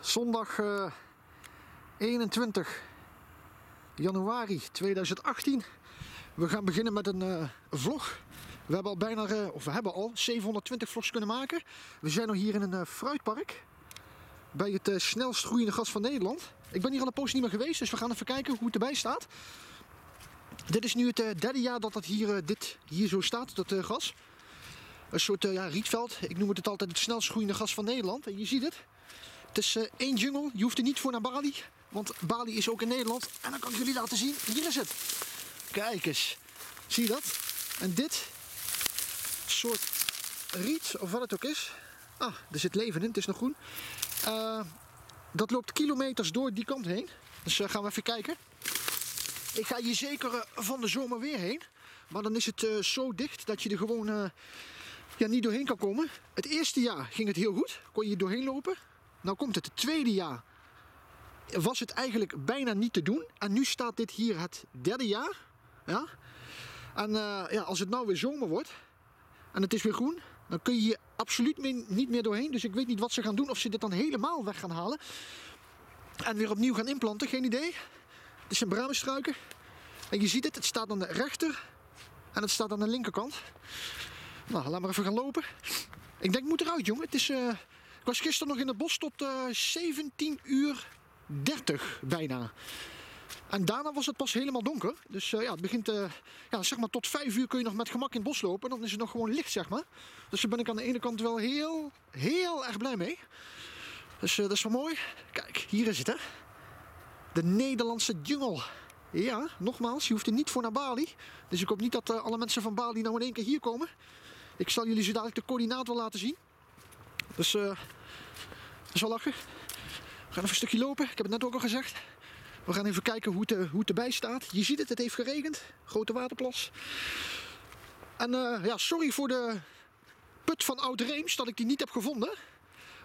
Zondag uh, 21 januari 2018. We gaan beginnen met een uh, vlog. We hebben al bijna, uh, of we hebben al 720 vlogs kunnen maken. We zijn nog hier in een fruitpark. Bij het snelst groeiende gas van Nederland. Ik ben hier al een poos niet meer geweest, dus we gaan even kijken hoe het erbij staat. Dit is nu het derde jaar dat het hier, dit hier zo staat, dat gas. Een soort ja, rietveld. Ik noem het altijd het snelst groeiende gas van Nederland. En je ziet het. Het is één jungle. Je hoeft er niet voor naar Bali. Want Bali is ook in Nederland. En dan kan ik jullie laten zien. Hier is het. Kijk eens. Zie je dat? En dit soort riet, of wat het ook is. Ah, er zit leven in. Het is nog groen. Uh, dat loopt kilometers door die kant heen. Dus uh, gaan we even kijken. Ik ga hier zeker uh, van de zomer weer heen. Maar dan is het zo dicht dat je er gewoon ja, niet doorheen kan komen. Het eerste jaar ging het heel goed. Kon je doorheen lopen. Nou komt het, tweede jaar was het eigenlijk bijna niet te doen. En nu staat dit hier het derde jaar. Ja? En uh, ja, als het nou weer zomer wordt en het is weer groen, dan kun je hier absoluut niet meer doorheen. Dus ik weet niet wat ze gaan doen, of ze dit dan helemaal weg gaan halen. En weer opnieuw gaan implanten, geen idee. Dit zijn bramenstruiken. En je ziet het, het staat aan de rechter en het staat aan de linkerkant. Nou, laat maar even gaan lopen. Ik denk, moet eruit, jongen. Het is, uh, ik was gisteren nog in het bos tot uh, 17 uur 30 bijna. En daarna was het pas helemaal donker. Dus uh, ja, het begint, uh, ja, zeg maar tot 5 uur kun je nog met gemak in het bos lopen. Dan is het nog gewoon licht, zeg maar. Dus daar ben ik aan de ene kant wel heel, heel erg blij mee. Dus uh, dat is wel mooi. Kijk, hier is het, hè. De Nederlandse jungle. Ja, nogmaals, je hoeft er niet voor naar Bali. Dus ik hoop niet dat alle mensen van Bali nou in één keer hier komen. Ik zal jullie zo dadelijk de coördinaat wel laten zien. Dus dat is wel lachen. We gaan even een stukje lopen. Ik heb het net ook al gezegd. We gaan even kijken hoe het, eh, hoe het erbij staat. Je ziet het, het heeft geregend. Grote waterplas. En uh, ja, sorry voor de put van Oud Reems dat ik die niet heb gevonden.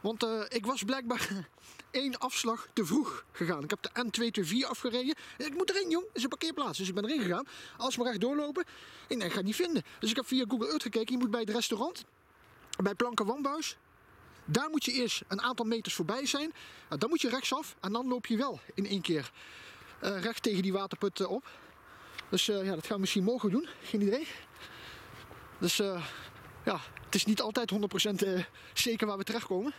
Want ik was blijkbaar één afslag te vroeg gegaan. Ik heb de N224 afgereden. Ik moet erin, jong. Dat is een parkeerplaats. Dus ik ben erin gegaan. Als we recht doorlopen. Denk, ik ga het niet vinden. Dus ik heb via Google Earth gekeken. Je moet bij het restaurant. Bij Planken Wambuis. Daar moet je eerst een aantal meters voorbij zijn. Nou, dan moet je rechtsaf en dan loop je wel in één keer uh, recht tegen die waterput uh, op. Dus uh, ja, dat gaan we misschien morgen doen. Geen idee. Dus ja, het is niet altijd 100% zeker waar we terechtkomen.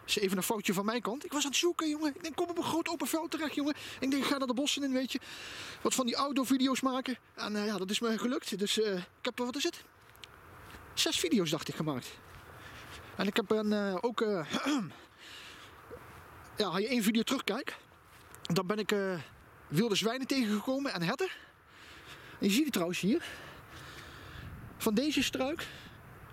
Dat is even een foutje van mijn kant. Ik was aan het zoeken, jongen. Ik denk, kom op een groot open veld terecht, jongen. Ik denk, ga naar de bossen in, weet je. Wat van die outdoor-video's maken. En ja, dat is me gelukt. Dus ik heb, wat is het? Zes video's, dacht ik, gemaakt. En ik heb een, uh, ook, uh, ja, als je één video terugkijkt, dan ben ik uh, wilde zwijnen tegengekomen en herten. En je ziet het trouwens hier. Van deze struik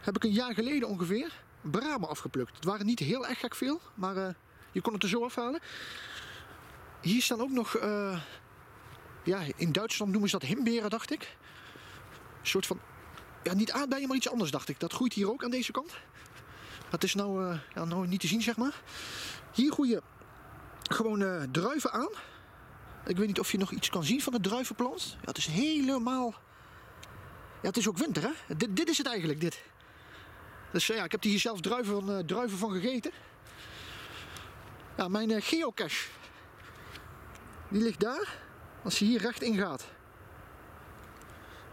heb ik een jaar geleden ongeveer bramen afgeplukt. Het waren niet heel erg gek veel, maar je kon het er zo afhalen. Hier staan ook nog, ja, in Duitsland noemen ze dat himberen, dacht ik. Een soort van, ja, niet aardbeien, maar iets anders, dacht ik. Dat groeit hier ook aan deze kant. Dat is nou, uh, ja, nou niet te zien, zeg maar. Hier groeien gewoon uh, druiven aan. Ik weet niet of je nog iets kan zien van het druivenplant. Ja, het is helemaal... Ja, het is ook winter, hè? Dit, dit is het eigenlijk, dit. Dus uh, ja, ik heb hier zelf druiven van, druiven van gegeten. Ja, mijn geocache. Die ligt daar. Als je hier recht in gaat.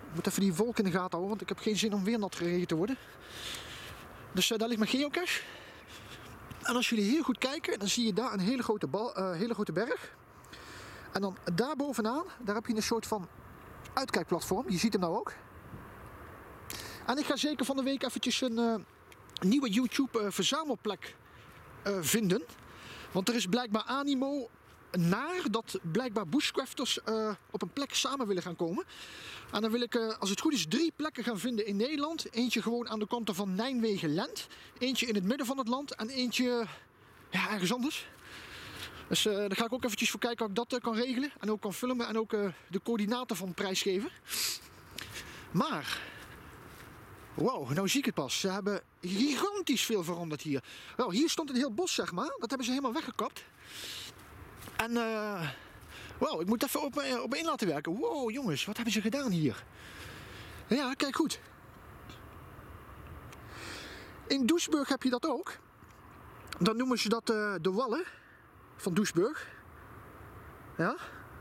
Ik moet even die wolk in de gaten houden, want ik heb geen zin om weer nat gereden te worden. Dus uh, daar ligt mijn geocache. En als jullie heel goed kijken, dan zie je daar een hele grote, bal, uh, hele grote berg. En dan daar bovenaan, daar heb je een soort van uitkijkplatform. Je ziet hem nou ook. En ik ga zeker van de week eventjes een uh, nieuwe YouTube verzamelplek vinden. Want er is blijkbaar animo naar dat blijkbaar bushcrafters uh, op een plek samen willen gaan komen. En dan wil ik, uh, als het goed is, drie plekken gaan vinden in Nederland. Eentje gewoon aan de kanten van Nijmegen-Lent. Eentje in het midden van het land. En eentje ja, ergens anders. Dus uh, daar ga ik ook eventjes voor kijken of ik dat kan regelen. En ook kan filmen en ook de coördinaten van prijs geven. Maar, wow, nou zie ik het pas. Ze hebben gigantisch veel veranderd hier. Wel, hier stond een heel bos, zeg maar. Dat hebben ze helemaal weggekapt. En uh, wow, ik moet even op, uh, op in laten werken. Wow, jongens, wat hebben ze gedaan hier? Ja, kijk goed. In Doesburg heb je dat ook. Dan noemen ze dat uh, de wallen. van Doesburg. Ja,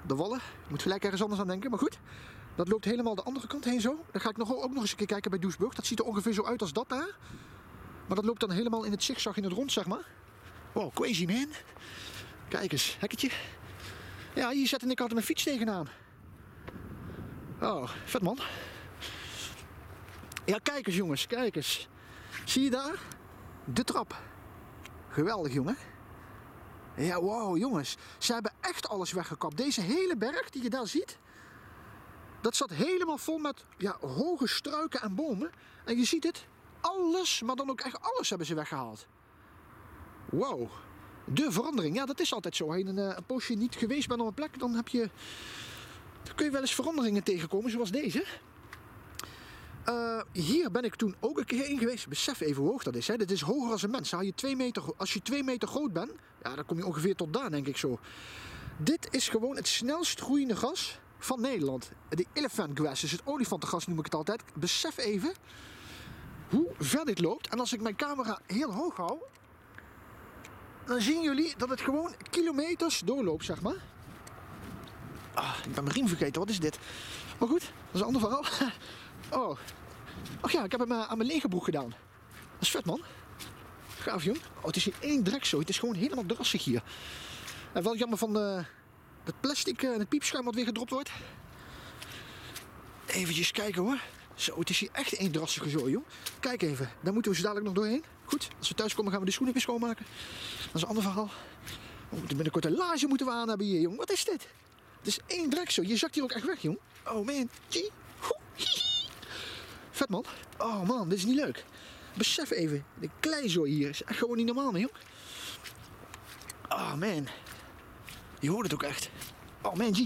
de wallen. Ik moet gelijk ergens anders aan denken, maar goed. Dat loopt helemaal de andere kant heen zo. Dan ga ik nog, ook nog eens een keer kijken bij Doesburg. Dat ziet er ongeveer zo uit als dat daar. Maar dat loopt dan helemaal in het zigzag in het rond, zeg maar. Wow, crazy man. Kijk eens, hekketje. Ja, hier zette ik altijd mijn fiets tegenaan. Oh, vet man. Ja, kijk eens jongens, kijk eens. Zie je daar? De trap. Geweldig jongen. Ja, wow jongens. Ze hebben echt alles weggekapt. Deze hele berg die je daar ziet. Dat zat helemaal vol met ja, hoge struiken en bomen. En je ziet het. Alles, maar dan ook echt alles hebben ze weggehaald. Wow. De verandering. Ja, dat is altijd zo. Als je een, eh, een poosje niet geweest bent op een plek, dan heb je... Dan kun je wel eens veranderingen tegenkomen, zoals deze. Uh, hier ben ik toen ook een keer in geweest. Besef even hoe hoog dat is. Hè. Dit is hoger als een mens. Als je, twee meter, als je twee meter groot bent, ja, dan kom je ongeveer tot daar, denk ik zo. Dit is gewoon het snelst groeiende gras van Nederland. De elephant grass, dus het olifantengras noem ik het altijd. Besef even hoe ver dit loopt. En als ik mijn camera heel hoog hou, dan zien jullie dat het gewoon kilometers doorloopt, zeg maar. Ah, ik ben mijn riem vergeten, wat is dit? Maar goed, dat is een ander verhaal. Oh, ach ja, ik heb hem eh, aan mijn lege broek gedaan. Dat is vet, man. Gaaf, jong. Oh, het is hier één drek zo. Het is gewoon helemaal drassig hier. En wel jammer van de, eh, het plastic en het piepschuim wat weer gedropt wordt. Eventjes kijken hoor. Zo, het is hier echt één drassige zo, joh. Kijk even, daar moeten we zo dadelijk nog doorheen. Goed, als we thuis komen gaan we de schoenen weer schoonmaken. Dat is een ander verhaal. Oh, binnenkort een lage moeten we aan hebben hier, jong. Wat is dit? Het is één drek zo. Je zakt hier ook echt weg, jong. Oh man. Vet man. Oh man, dit is niet leuk. Besef even, de kleizooi hier is echt gewoon niet normaal, man, jong. Oh man. Je hoort het ook echt. Oh man, G.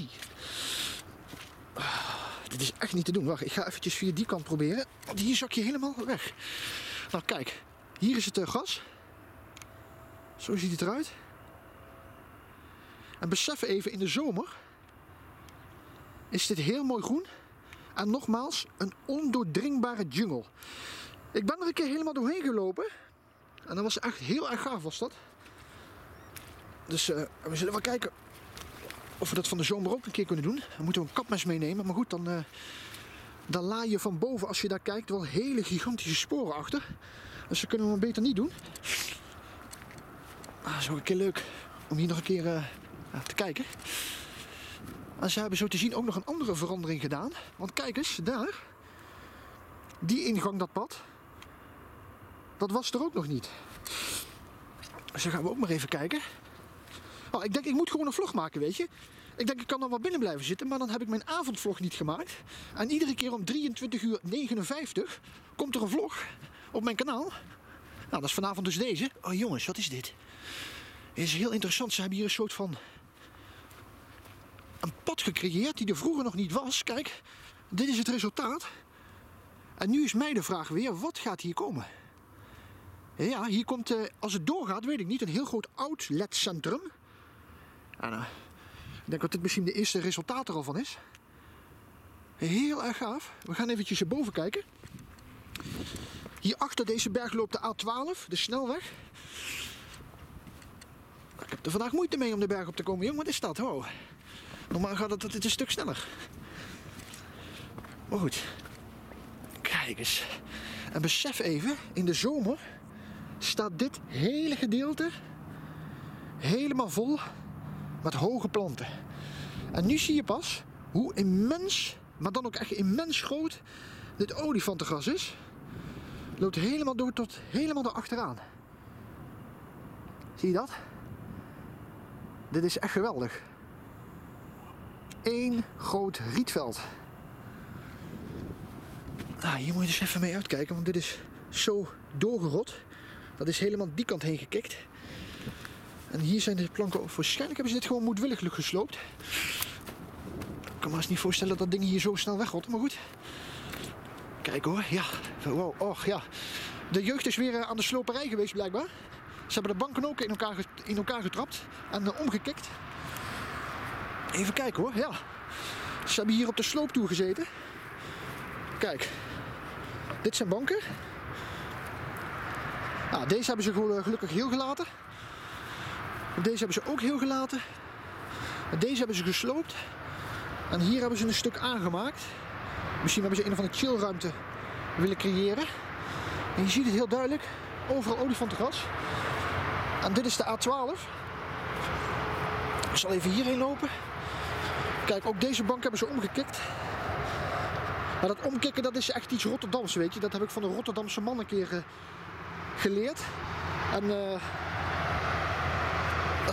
Dit is echt niet te doen. Wacht, ik ga eventjes via die kant proberen. Want hier zak je helemaal weg. Nou kijk, hier is het uh, gas. Zo ziet het eruit. En besef even, in de zomer is dit heel mooi groen. En nogmaals, een ondoordringbare jungle. Ik ben er een keer helemaal doorheen gelopen. En dat was echt heel erg gaaf was dat. Dus uh, we zullen wel kijken of we dat van de zomer ook een keer kunnen doen. Dan moeten we een kapmes meenemen. Maar goed, dan, uh, dan laai je van boven, als je daar kijkt, wel hele gigantische sporen achter. Dus dat kunnen we beter niet doen. Ah, ook een keer leuk om hier nog een keer uh, te kijken. En ze hebben zo te zien ook nog een andere verandering gedaan. Want kijk eens, daar. Die ingang, dat pad. Dat was er ook nog niet. Dus dan gaan we ook maar even kijken. Oh, ik denk, ik moet gewoon een vlog maken, weet je. Ik denk, ik kan dan wel binnen blijven zitten, maar dan heb ik mijn avondvlog niet gemaakt. En iedere keer om 23 uur 59 komt er een vlog op mijn kanaal. Nou, dat is vanavond dus deze. Oh jongens, wat is dit? Het is heel interessant. Ze hebben hier een soort van een pad gecreëerd die er vroeger nog niet was. Kijk, dit is het resultaat. En nu is mij de vraag weer, wat gaat hier komen? Ja, hier komt, eh, als het doorgaat, weet ik niet, een heel groot outletcentrum. Uh, ik denk dat dit misschien de eerste resultaat er al van is. Heel erg gaaf. We gaan eventjes erboven kijken. Hier achter deze berg loopt de A12, de snelweg. Ik heb er vandaag moeite mee om de berg op te komen, jong. Wat is dat? Normaal gaat het, het een stuk sneller. Maar goed. Kijk eens. En besef even, in de zomer staat dit hele gedeelte helemaal vol met hoge planten. En nu zie je pas hoe immens, maar dan ook echt immens groot, dit olifantengras is. Loopt helemaal door tot helemaal erachteraan. Zie je dat? Dit is echt geweldig één groot rietveld. Nou, hier moet je dus even mee uitkijken, want dit is zo doorgerot. Dat is helemaal die kant heen gekikt. En hier zijn de planken, waarschijnlijk hebben ze dit gewoon moedwillig gesloopt. Ik kan me eens niet voorstellen dat dingen hier zo snel wegrotten, maar goed. Kijk hoor, ja. Wow, och ja. De jeugd is weer eh, aan de sloperij geweest blijkbaar. Ze hebben de banken ook in elkaar, in elkaar getrapt en eh, omgekikt. Even kijken hoor, ja. Ze hebben hier op de slooptoer gezeten. Kijk, dit zijn banken. Nou, deze hebben ze gelukkig heel gelaten. Deze hebben ze ook heel gelaten. En deze hebben ze gesloopt. En hier hebben ze een stuk aangemaakt. Misschien hebben ze een of andere chillruimte willen creëren. En je ziet het heel duidelijk. Overal olifantengas. En dit is de A12. Ik zal even hierheen lopen. Kijk, ook deze bank hebben ze omgekikt. Maar dat omkikken dat is echt iets Rotterdams, weet je. Dat heb ik van de Rotterdamse man een keer uh, geleerd. En uh,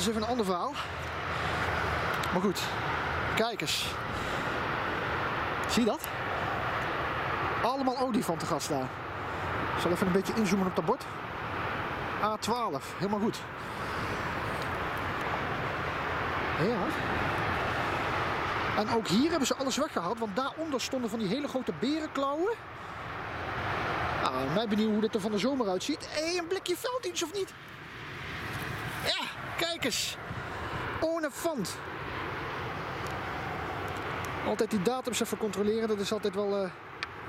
dat is even een ander verhaal. Maar goed, kijk eens. Zie je dat? Allemaal olifantengast daar. Ik zal even een beetje inzoomen op dat bord. A12, helemaal goed. Ja. En ook hier hebben ze alles weggehaald, want daaronder stonden van die hele grote berenklauwen. Nou, mij benieuwd hoe dit er van de zomer uitziet. Hé, hey, een blikje velddienst of niet? Kijk eens. Olifant. Altijd die datums even controleren, dat is altijd wel, uh,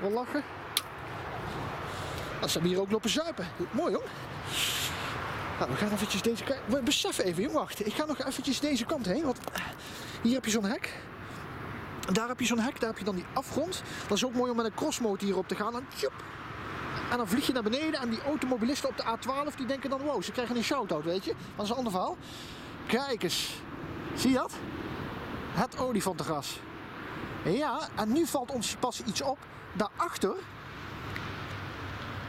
wel lachen. Als ze hier ook lopen zuipen. Mooi hoor. Nou, we gaan eventjes deze kant. Besef even, jong, wacht. Ik ga nog eventjes deze kant heen. Want hier heb je zo'n hek. Daar heb je zo'n hek, daar heb je dan die afgrond. Dat is ook mooi om met een crossmotor hierop te gaan. En, en dan vlieg je naar beneden en die automobilisten op de A12 die denken dan wow, ze krijgen een shout-out, weet je. Dat is een ander verhaal. Kijk eens. Zie je dat? Het olifantengas. Ja, en nu valt ons pas iets op. Daarachter,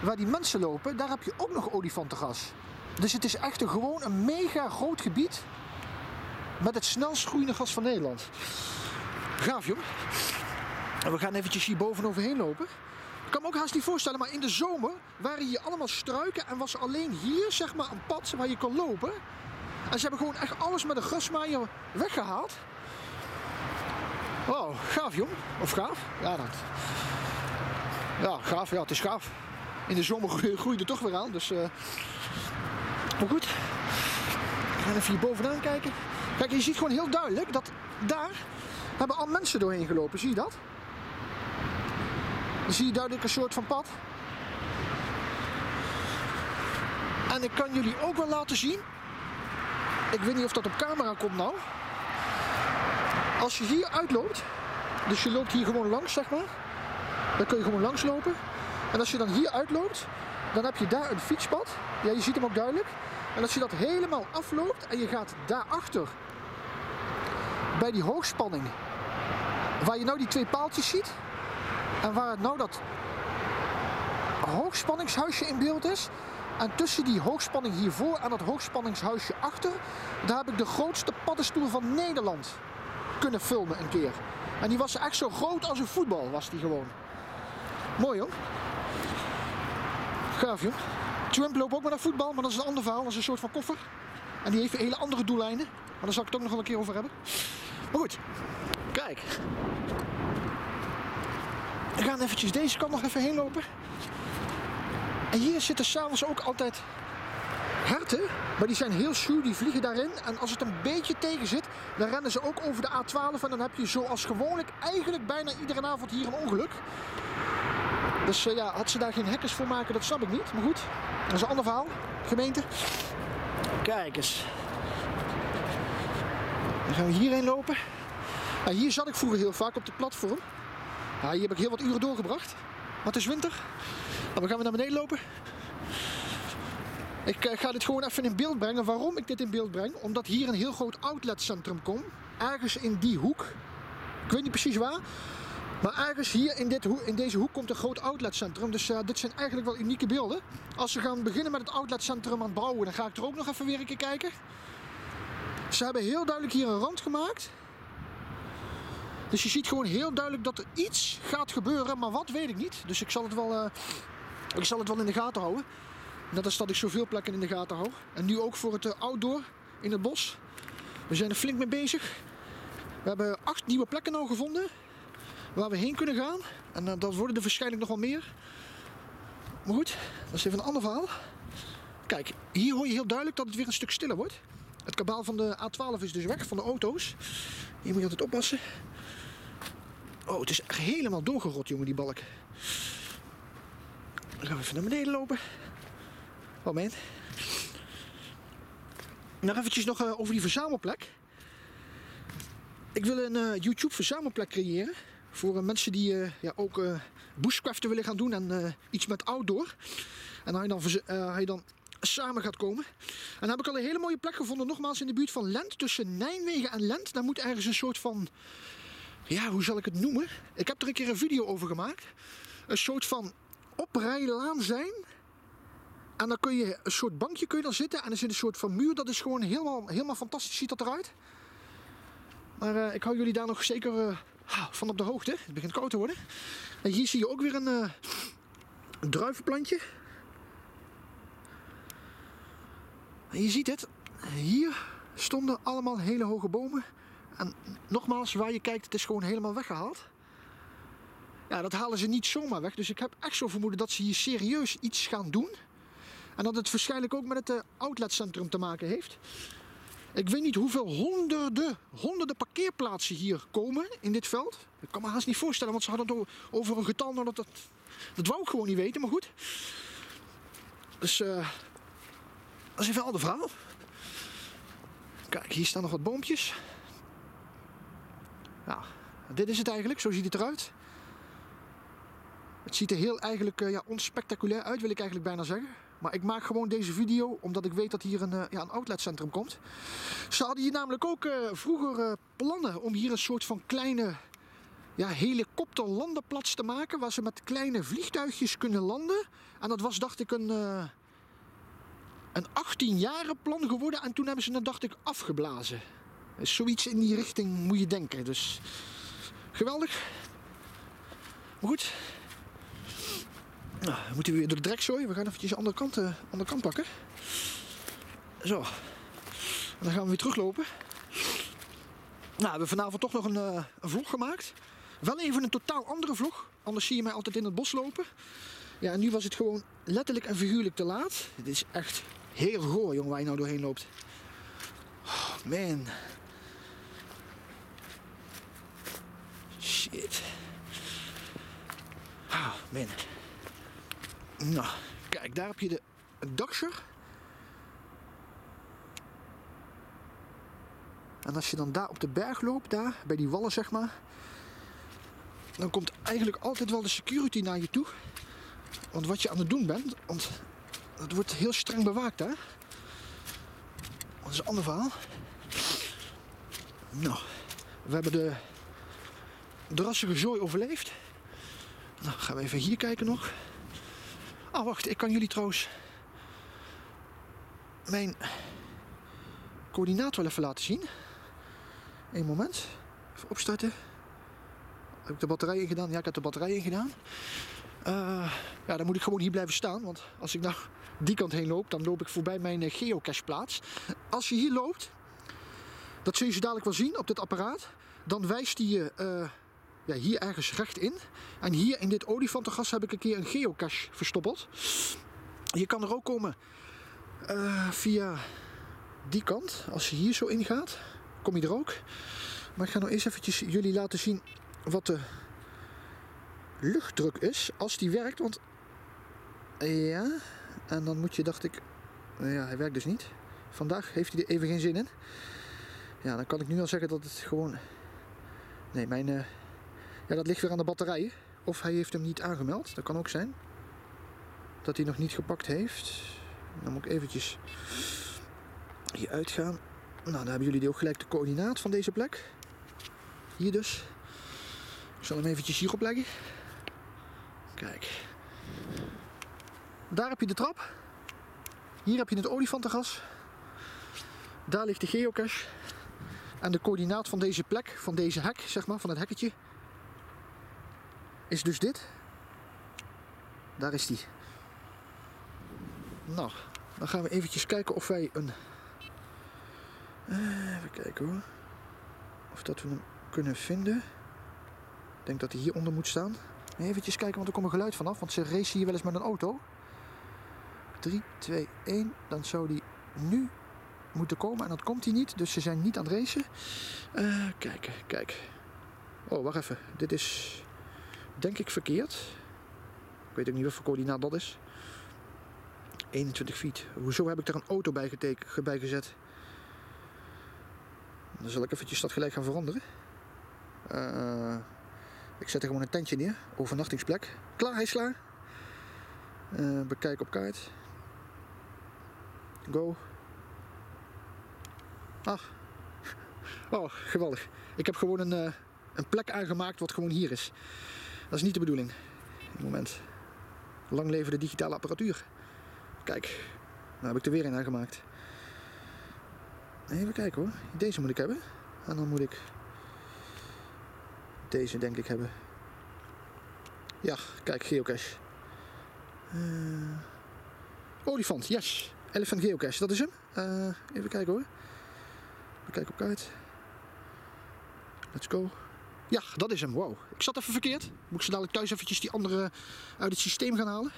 waar die mensen lopen, daar heb je ook nog olifantengas. Dus het is echt een, gewoon een mega groot gebied met het snelst groeiende gas van Nederland. Gaaf joh. En we gaan eventjes hier boven overheen lopen. Ik kan me ook haast niet voorstellen, maar in de zomer waren hier allemaal struiken en was alleen hier zeg maar een pad waar je kon lopen. En ze hebben gewoon echt alles met een grasmaaier weggehaald. Wow, gaaf jong. Of gaaf? Ja, dat. Ja, gaaf. Ja, het is gaaf. In de zomer groeit het toch weer aan. Dus, uh... Maar goed. We gaan even hier bovenaan kijken. Kijk, je ziet gewoon heel duidelijk dat daar hebben al mensen doorheen gelopen. Zie je dat? Dan zie je duidelijk een soort van pad. En ik kan jullie ook wel laten zien. Ik weet niet of dat op camera komt nou. Als je hier uitloopt. Dus je loopt hier gewoon langs, zeg maar. Dan kun je gewoon langs lopen. En als je dan hier uitloopt. Dan heb je daar een fietspad. Ja, je ziet hem ook duidelijk. En als je dat helemaal afloopt en je gaat daarachter bij die hoogspanning, waar je nou die twee paaltjes ziet en waar nou dat hoogspanningshuisje in beeld is. En tussen die hoogspanning hiervoor en dat hoogspanningshuisje achter, daar heb ik de grootste paddenstoel van Nederland kunnen filmen een keer. En die was echt zo groot als een voetbal, was die gewoon. Mooi hoor. Gaaf joh. Trump loopt ook maar naar voetbal, maar dat is een ander verhaal. Dat is een soort van koffer. En die heeft hele andere doeleinden. Maar daar zal ik het ook nog wel een keer over hebben. Maar goed, kijk. We gaan eventjes deze kant nog even heen lopen. En hier zitten s'avonds ook altijd herten. Maar die zijn heel schuw, die vliegen daarin. En als het een beetje tegen zit, dan rennen ze ook over de A12. En dan heb je zoals gewoonlijk eigenlijk bijna iedere avond hier een ongeluk. Dus uh, ja, had ze daar geen hekkers voor maken, dat snap ik niet. Maar goed, dat is een ander verhaal. Gemeente. Kijk eens. Dan gaan we hierheen lopen. Nou, hier zat ik vroeger heel vaak op de platform. Ja, hier heb ik heel wat uren doorgebracht. Het is winter. Nou, dan gaan we naar beneden lopen. Ik uh, ga dit gewoon even in beeld brengen. Waarom ik dit in beeld breng? Omdat hier een heel groot outletcentrum komt. Ergens in die hoek. Ik weet niet precies waar. Maar ergens hier in, dit in deze hoek komt een groot outletcentrum. Dus uh, dit zijn eigenlijk wel unieke beelden. Als we gaan beginnen met het outletcentrum aan het bouwen, dan ga ik er ook nog even weer een keer kijken. Ze hebben heel duidelijk hier een rand gemaakt. Dus je ziet gewoon heel duidelijk dat er iets gaat gebeuren, maar wat weet ik niet. Dus ik zal het wel, uh, ik zal het wel in de gaten houden. Net als dat ik zoveel plekken in de gaten hou. En nu ook voor het uh, outdoor in het bos. We zijn er flink mee bezig. We hebben acht nieuwe plekken nou gevonden waar we heen kunnen gaan. En uh, dat worden er waarschijnlijk nog wel meer. Maar goed, dat is even een ander verhaal. Kijk, hier hoor je heel duidelijk dat het weer een stuk stiller wordt. Het kabaal van de A12 is dus weg, van de auto's. Hier moet je altijd oppassen. Oh, het is helemaal doorgerot, jongen, die balk. Dan gaan we even naar beneden lopen. Moment. Nou, eventjes nog uh, over die verzamelplek. Ik wil een uh, YouTube verzamelplek creëren. Voor uh, mensen die ja, ook bushcraften willen gaan doen en iets met outdoor. En hij dan, hij dan samen gaat komen. En dan heb ik al een hele mooie plek gevonden, nogmaals in de buurt van Lent, tussen Nijmegen en Lent. Daar moet ergens een soort van, ja, hoe zal ik het noemen? Ik heb er een keer een video over gemaakt. Een soort van oprijlaan zijn. En dan kun je een soort bankje kun je dan zitten en er zit een soort van muur. Dat is gewoon helemaal, helemaal fantastisch, ziet dat eruit. Maar uh, ik hou jullie daar nog zeker uh, van op de hoogte. Het begint koud te worden. En hier zie je ook weer een, uh, een druivenplantje. En je ziet het, hier stonden allemaal hele hoge bomen. En nogmaals, waar je kijkt, het is gewoon helemaal weggehaald. Ja, dat halen ze niet zomaar weg. Dus ik heb echt zo vermoeden dat ze hier serieus iets gaan doen. En dat het waarschijnlijk ook met het uh, outletcentrum te maken heeft. Ik weet niet hoeveel honderden, honderden parkeerplaatsen hier komen in dit veld. Ik kan me haast niet voorstellen, want ze hadden het over een getal. Dat, dat, dat wou ik gewoon niet weten, maar goed. Dus uh, dat is even al de verhaal. Kijk, hier staan nog wat boompjes. Nou, dit is het eigenlijk. Zo ziet het eruit. Het ziet er heel eigenlijk uh, ja, onspectaculair uit, wil ik eigenlijk bijna zeggen. Maar ik maak gewoon deze video omdat ik weet dat hier een, uh, ja, een outletcentrum komt. Ze hadden hier namelijk ook uh, vroeger plannen om hier een soort van kleine ja, helikopterlandenplaats te maken. Waar ze met kleine vliegtuigjes kunnen landen. En dat was dacht ik een, een 18 jaren plan geworden. En toen hebben ze het dacht ik afgeblazen. Zoiets in die richting moet je denken. Dus geweldig. Maar goed, nou, dan moeten we weer door de drekzooi. We gaan eventjes de andere kant, uh, andere kant pakken. Zo. En dan gaan we weer teruglopen. Nou, we hebben vanavond toch nog een, uh, een, vlog gemaakt. Wel even een totaal andere vlog. Anders zie je mij altijd in het bos lopen. Ja, en nu was het gewoon letterlijk en figuurlijk te laat. Het is echt heel goor, jongen, waar je nou doorheen loopt. Oh, man. Oh, man. Nou, kijk, daar heb je de Dakscher. En als je dan daar op de berg loopt, daar bij die wallen zeg maar, dan komt eigenlijk altijd wel de security naar je toe. Want wat je aan het doen bent, want het wordt heel streng bewaakt hè. Dat is een ander verhaal. Nou, we hebben de, de rassige zooi overleefd. Nou, gaan we even hier kijken nog. Oh, wacht, ik kan jullie trouwens mijn coördinaat wel even laten zien. Eén moment. Even opstarten. Heb ik de batterij in gedaan? Ja, ik heb de batterij in gedaan. Uh, ja, dan moet ik gewoon hier blijven staan. Want als ik nou die kant heen loop, dan loop ik voorbij mijn uh, geocacheplaats. Als je hier loopt, dat zul je zo dadelijk wel zien op dit apparaat. Dan wijst hij je uh, ja, hier ergens recht in. En hier in dit olifantengas heb ik een keer een geocache verstoppeld. Je kan er ook komen uh, via die kant. Als je hier zo ingaat, kom je er ook. Maar ik ga nou eerst eventjes jullie laten zien wat de luchtdruk is als die werkt. Want ja, en dan moet je, dacht ik, ja, hij werkt dus niet. Vandaag heeft hij er even geen zin in. Ja, dan kan ik nu al zeggen dat het gewoon... Nee, mijn... Uh, ja, dat ligt weer aan de batterij. Of hij heeft hem niet aangemeld. Dat kan ook zijn. Dat hij nog niet gepakt heeft. Dan moet ik eventjes hier uitgaan. Nou, dan hebben jullie ook gelijk de coördinaat van deze plek. Hier dus. Ik zal hem eventjes hierop leggen. Kijk. Daar heb je de trap. Hier heb je het olifantengas. Daar ligt de geocache. En de coördinaat van deze plek, van deze hek, zeg maar, van het hekketje, is dus dit. Daar is die. Nou, dan gaan we eventjes kijken of wij een... Eh, even kijken hoor. Of dat we hem kunnen vinden. Ik denk dat hij hieronder moet staan. Even kijken, want er komt een geluid vanaf. Want ze racen hier wel eens met een auto. 3, 2, 1. Dan zou die nu moeten komen. En dat komt hij niet. Dus ze zijn niet aan het racen. Uh, kijken, kijk. Oh, wacht even. Dit is denk ik verkeerd. Ik weet ook niet wat voor coördinaat dat is. 21 feet. Hoezo heb ik daar een auto bij, bij gezet? dan zal ik eventjes dat gelijk gaan veranderen. Uh, ik zet er gewoon een tentje neer, overnachtingsplek. Klaar, hij is klaar. Uh, bekijk op kaart. Go. Ah. Oh, geweldig. Ik heb gewoon een, uh, een plek aangemaakt wat gewoon hier is. Dat is niet de bedoeling. Op het moment. Lang leven de digitale apparatuur. Kijk, nou heb ik er weer een aangemaakt. Even kijken hoor. Deze moet ik hebben. En dan moet ik deze denk ik hebben. Ja, kijk, geocache. Uh, olifant, yes. Elephant geocache, dat is hem. Uh, even kijken hoor. Even kijken op kaart. Let's go. Ja, dat is hem. Wow. Ik zat even verkeerd. Moet ik zo dadelijk thuis eventjes die andere uit het systeem gaan halen.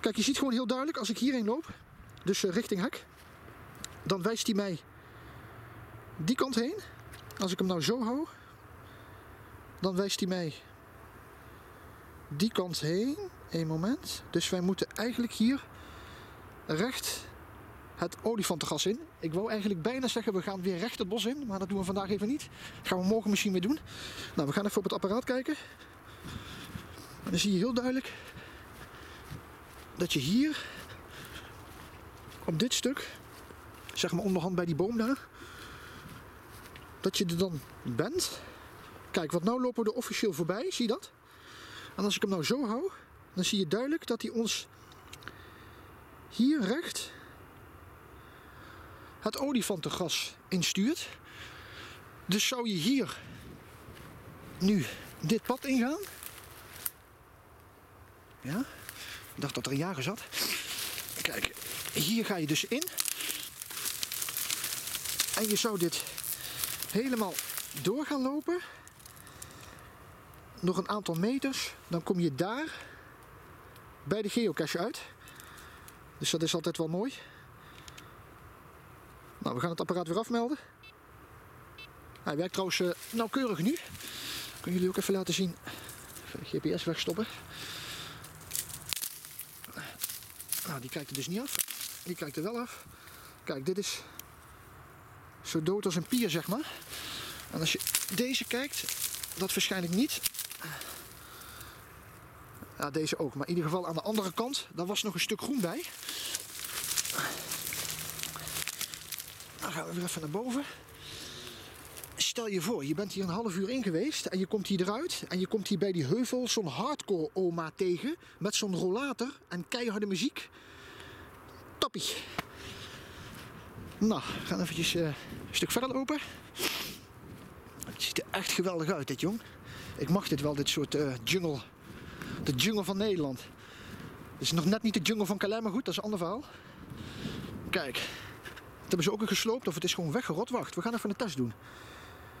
Kijk, je ziet gewoon heel duidelijk als ik hierheen loop. Dus uh, richting hek. Dan wijst hij mij die kant heen. Als ik hem nou zo hou. Dan wijst hij mij die kant heen. Eén moment. Dus wij moeten eigenlijk hier recht het olifantengas in. Ik wou eigenlijk bijna zeggen we gaan weer recht het bos in. Maar dat doen we vandaag even niet. Gaan we morgen misschien weer doen. Nou, we gaan even op het apparaat kijken. En dan zie je heel duidelijk dat je hier op dit stuk, zeg maar onderhand bij die boom daar, dat je er dan bent. Kijk, wat nou lopen we er officieel voorbij, zie je dat? En als ik hem nou zo hou, dan zie je duidelijk dat hij ons hier recht het olifantengas instuurt. Dus zou je hier nu dit pad ingaan. Ja, ik dacht dat er een jager zat. Kijk, hier ga je dus in. En je zou dit helemaal door gaan lopen. Nog een aantal meters. Dan kom je daar bij de geocache uit. Dus dat is altijd wel mooi. Nou, we gaan het apparaat weer afmelden. Hij werkt trouwens uh, nauwkeurig nu. Kan jullie ook even laten zien. Even GPS wegstoppen. Nou, die kijkt er dus niet af. Die kijkt er wel af. Kijk, dit is zo dood als een pier, zeg maar. En als je deze kijkt, dat waarschijnlijk niet. Ja, deze ook. Maar in ieder geval aan de andere kant, daar was nog een stuk groen bij. Dan gaan we weer even naar boven. Stel je voor, je bent hier een half uur in geweest en je komt hier eruit. En je komt hier bij die heuvel zo'n hardcore oma tegen. Met zo'n rollator en keiharde muziek. Toppie. Nou, we gaan eventjes uh, een stuk verder lopen. Het ziet er echt geweldig uit, dit jong. Ik mag dit wel, dit soort uh, jungle. De jungle van Nederland. Het is nog net niet de jungle van Calais, maar goed, dat is een ander verhaal. Kijk, hebben ze ook gesloopt of het is gewoon weggerot. Wacht, we gaan even een test doen.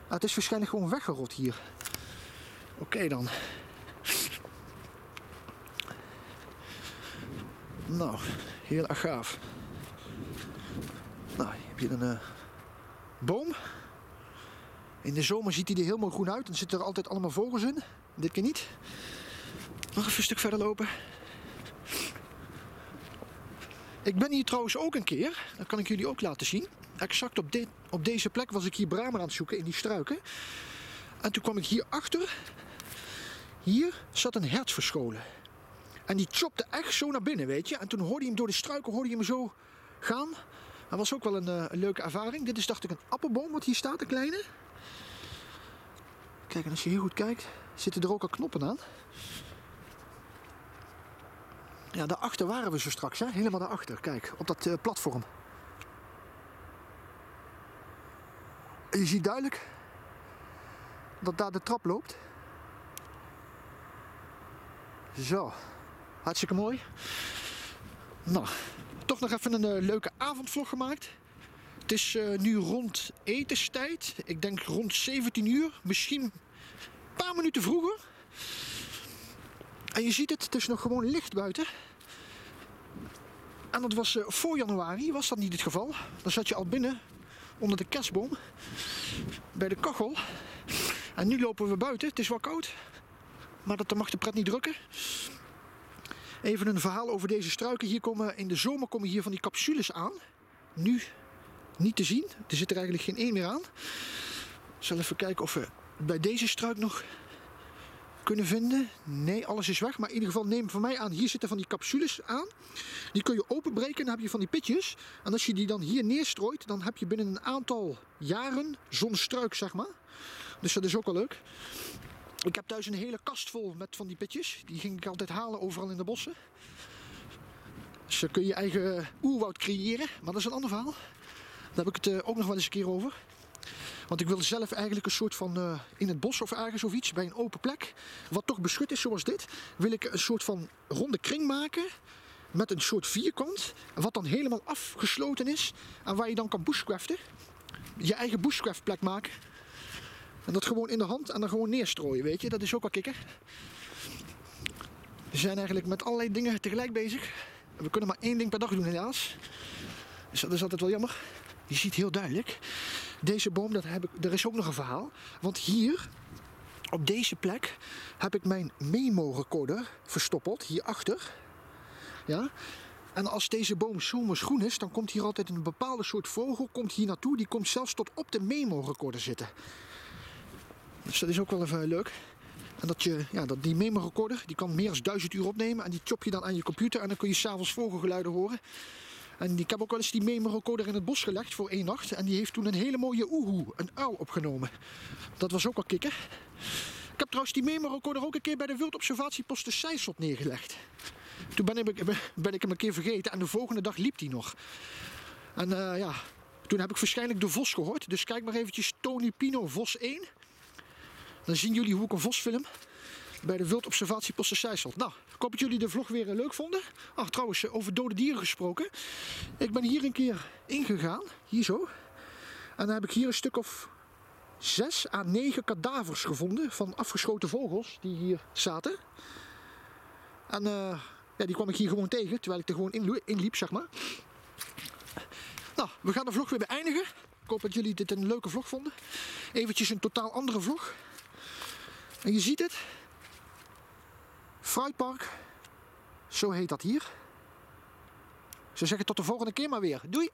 Ah, het is waarschijnlijk gewoon weggerot hier. Oké dan. Nou, heel erg gaaf. Nou, hier je een uh, boom. In de zomer ziet hij er helemaal groen uit. Dan zitten er altijd allemaal vogels in. Dit keer niet. Nog even een stuk verder lopen. Ik ben hier trouwens ook een keer. Dat kan ik jullie ook laten zien. Exact op, op deze plek was ik hier bramen aan het zoeken in die struiken. En toen kwam ik hier achter. Hier zat een hert verscholen. En die chopte echt zo naar binnen, weet je. En toen hoorde je hem door de struiken hoorde je hem zo gaan. Dat was ook wel een, uh, een leuke ervaring. Dit is dacht ik een appelboom wat hier staat, een kleine. Kijk, en als je heel goed kijkt, zitten er ook al knoppen aan. Ja, daarachter waren we zo straks, hè? helemaal daarachter. Kijk, op dat uh, platform. Je ziet duidelijk dat daar de trap loopt. Zo, hartstikke mooi. Nou, toch nog even een uh, leuke avondvlog gemaakt. Het is uh, nu rond etenstijd. Ik denk rond 17 uur. Misschien een paar minuten vroeger. En je ziet het, het is nog gewoon licht buiten. En dat was uh, voor januari, was dat niet het geval. Dan zat je al binnen onder de kerstboom. Bij de kachel. En nu lopen we buiten. Het is wel koud. Maar dat mag de pret niet drukken. Even een verhaal over deze struiken. Hier komen, in de zomer komen hier van die capsules aan. Nu niet te zien. Er zit er eigenlijk geen één meer aan. zal even kijken of we bij deze struik nog kunnen vinden. Nee, alles is weg. Maar in ieder geval neem van mij aan, hier zitten van die capsules aan. Die kun je openbreken en dan heb je van die pitjes. En als je die dan hier neerstrooit, dan heb je binnen een aantal jaren zo'n struik, zeg maar. Dus dat is ook wel leuk. Ik heb thuis een hele kast vol met van die pitjes. Die ging ik altijd halen overal in de bossen. Dus dan kun je eigen oerwoud creëren. Maar dat is een ander verhaal. Daar heb ik het eh, ook nog wel eens een keer over. Want ik wil zelf eigenlijk een soort van uh, in het bos of ergens of iets, bij een open plek, wat toch beschut is zoals dit, wil ik een soort van ronde kring maken met een soort vierkant, wat dan helemaal afgesloten is en waar je dan kan bushcraften. Je eigen bushcraft plek maken. En dat gewoon in de hand en dan gewoon neerstrooien, weet je. Dat is ook wel kikker. We zijn eigenlijk met allerlei dingen tegelijk bezig. We kunnen maar één ding per dag doen helaas. Dus dat is altijd wel jammer. Je ziet heel duidelijk. Deze boom, dat heb ik, er is ook nog een verhaal. Want hier, op deze plek, heb ik mijn memo-recorder verstoppeld. Hierachter. Ja. En als deze boom zomers groen is, dan komt hier altijd een bepaalde soort vogel komt hier naartoe. Die komt zelfs tot op de memo-recorder zitten. Dus dat is ook wel even leuk. En dat, je, ja, dat die memo-recorder, die kan meer dan 1000 uur opnemen. En die chop je dan aan je computer en dan kun je s'avonds vogelgeluiden horen. En ik heb ook wel eens die memo-recorder in het bos gelegd voor één nacht. En die heeft toen een hele mooie oehoe, een uil, opgenomen. Dat was ook wel kikker. Ik heb trouwens die memo-recorder ook een keer bij de wildobservatiepost de Sijsselt neergelegd. Toen ben ik, ben ik hem een keer vergeten en de volgende dag liep die nog. En uh, ja, toen heb ik waarschijnlijk de vos gehoord. Dus kijk maar eventjes Tony Pino Vos 1. Dan zien jullie hoe ik een vos film bij de wildobservatiepost de Sijsselt. Nou, ik hoop dat jullie de vlog weer leuk vonden. Ach, trouwens, over dode dieren gesproken. Ik ben hier een keer ingegaan, hier zo. En dan heb ik hier een stuk of zes à negen kadavers gevonden van afgeschoten vogels die hier zaten. En uh, ja, die kwam ik hier gewoon tegen, terwijl ik er gewoon inliep, zeg maar. Nou, we gaan de vlog weer beëindigen. Ik hoop dat jullie dit een leuke vlog vonden. Eventjes een totaal andere vlog. En je ziet het. Fruitpark. Zo heet dat hier. Ze zeggen tot de volgende keer maar weer. Doei!